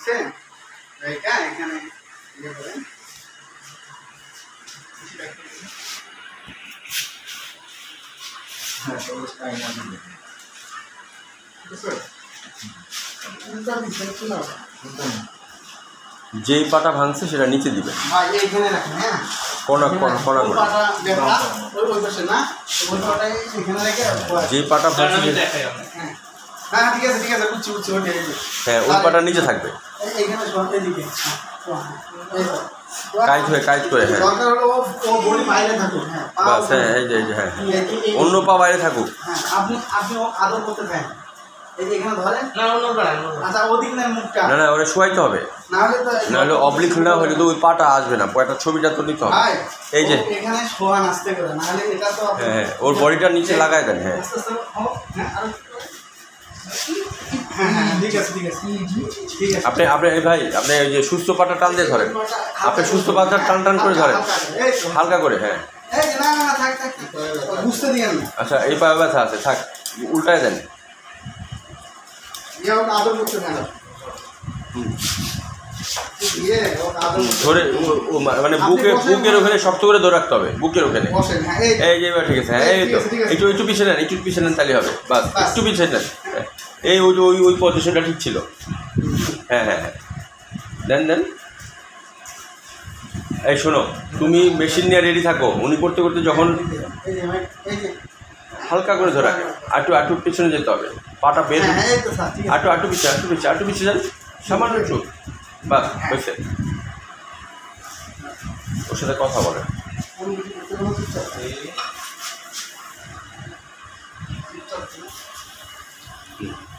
বুঝছেন এখানে ইয়ে করেন হ্যাঁ। যেই পাটা ভাঙছে সেটা নিচে দিবে হ্যাঁ? যেই পাটা ভাঙছে। হ্যাঁ। হ্যাঁ। হ্যাঁ ওই পাটা নিচে থাকবে এইখানে শোন, এদিকে। হ্যাঁ। কাইট হয়ে করে হ্যাঁ। দরকার হলো ও- ও বডি বাইরে থাকুক, হ্যাঁ, বাস হ্যাঁ এই যে হ্যাঁ অন্য পা বাইরে থাকুক। হ্যাঁ, আপনি আপনি আদর করতে থাকেন এই যে এখানে ধরেন। না। আচ্ছা ওদিক না মুখটা। না না ওরা শোয়াইতে হবে। না হলে তো নাহলে অবলিক না হলে তো ওই পাটা আসবে না একটা ছবিটা তো নিতে হবে। এই যে। ও এখানে শোয়া নাচতে করে না হলে এটা তো আপনি- হ্যাঁ হ্যাঁ ওর বডিটা নিচে লাগাই দেন হ্যাঁ। আপনি আপনি ভাই আপনি ওই যে সুস্থ পাটা টান দিয়ে ধরেন। আপনি সুস্থ পাটা টান টান করে ধরেন। হালকা করে হ্যাঁ। আচ্ছা এই পায়ে ব্যথা আছে থাক। উল্টায় দেন। করতে- ধরে মানে বুকে বুকের ওখানে শক্ত করে ধরে রাখতে হবে বুকের ওখানে। হ্যাঁ, এই- যে ঠিক আছে হ্যাঁ এই তো। একটু একটু পিছিয়ে নেন একটু পিছিয়ে নেন তাহলে হবে। বাস। একটু পিছিয়ে নেন। হ্যাঁ। এই ওই ওই ওই পজিশনটা ঠিক ছিল। হ্যাঁ হ্যাঁ হ্যাঁ। দেন দেন। এই শোনো তুমি মেশিন নিয়ে রেডি থাকো। উনি করতে করতে যখন হালকা করে ধরা আটু আটু পিছনে যেতে হবে। পাটা বের আটু আটু পিছিয়ে আটু পিছিয়ে আটু পিছিয়ে যান। সামান্য একটু। বাস হয়েছে। ওর সাথে কথা বলে। হুম